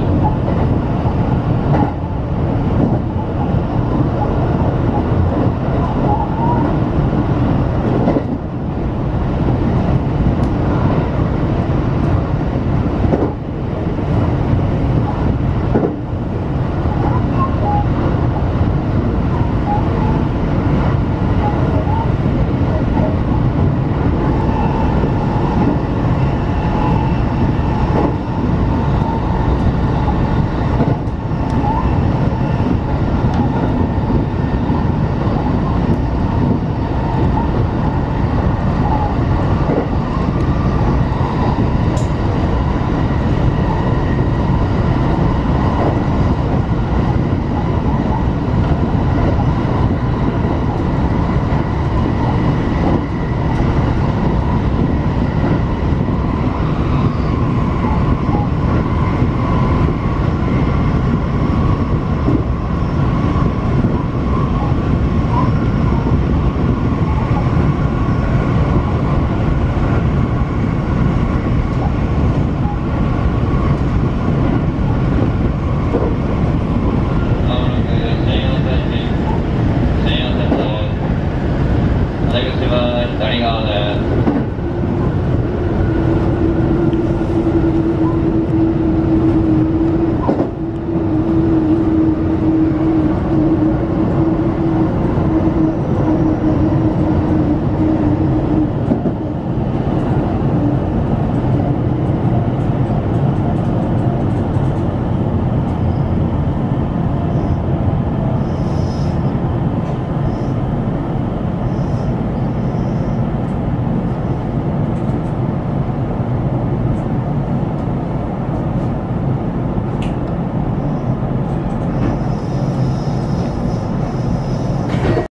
Thank you. 大学島谷川です。